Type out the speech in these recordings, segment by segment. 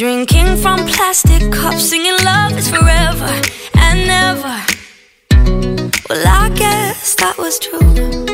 Drinking from plastic cups, singing love is forever and never. Well, I guess that was true.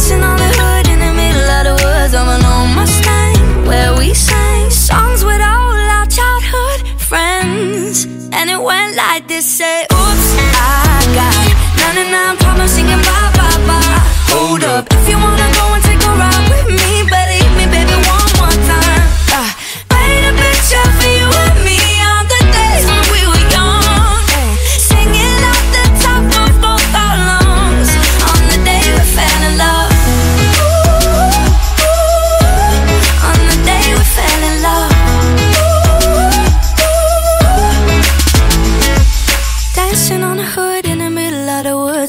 Dancing on the hood in the middle of the woods of an old Mustang, where we sang songs with all our childhood friends. And it went like this: say, Oops, I got 99 problems singing bye bye bye. Hold up, if you wanna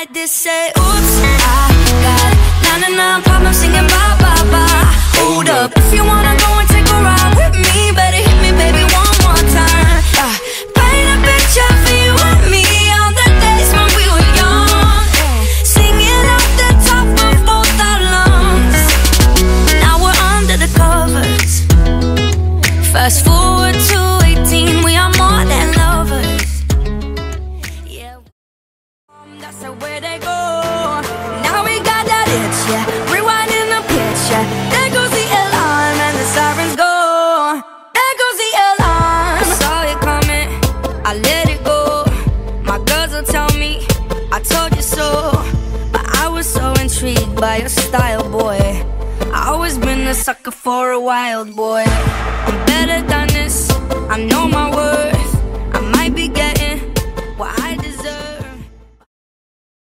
Like this: say, Oops, I got 99 problems singing bye That's the way they go. Now we got that itch, yeah. Rewinding the pitch, yeah. There goes the alarm and the sirens go. There goes the alarm. I saw it coming, I let it go. My girls will tell me I told you so, but I was so intrigued by your style, boy. I always been a sucker for a wild boy.